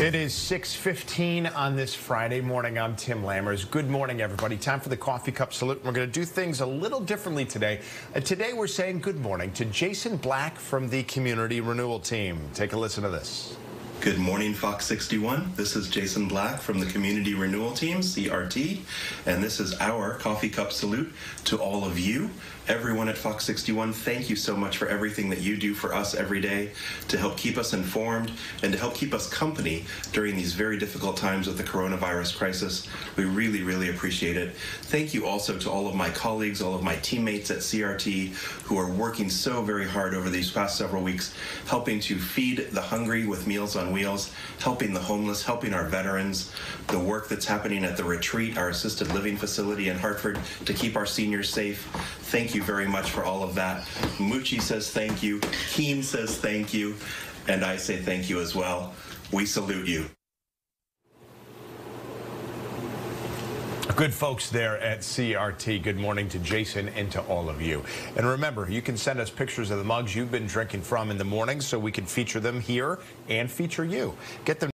It is 6.15 on this Friday morning. I'm Tim Lammers. Good morning, everybody. Time for the coffee cup salute. We're going to do things a little differently today. Uh, today, we're saying good morning to Jason Black from the Community Renewal Team. Take a listen to this. Good morning, Fox 61. This is Jason Black from the Community Renewal Team, CRT, and this is our coffee cup salute to all of you. Everyone at Fox 61, thank you so much for everything that you do for us every day to help keep us informed and to help keep us company during these very difficult times with the coronavirus crisis. We really, really appreciate it. Thank you also to all of my colleagues, all of my teammates at CRT who are working so very hard over these past several weeks, helping to feed the hungry with Meals on Wheels, helping the homeless, helping our veterans, the work that's happening at the retreat, our assisted living facility in Hartford to keep our seniors safe. Thank you very much for all of that. Mucci says thank you. Keen says thank you. And I say thank you as well. We salute you. Good folks there at CRT. Good morning to Jason and to all of you. And remember, you can send us pictures of the mugs you've been drinking from in the morning so we can feature them here and feature you. Get them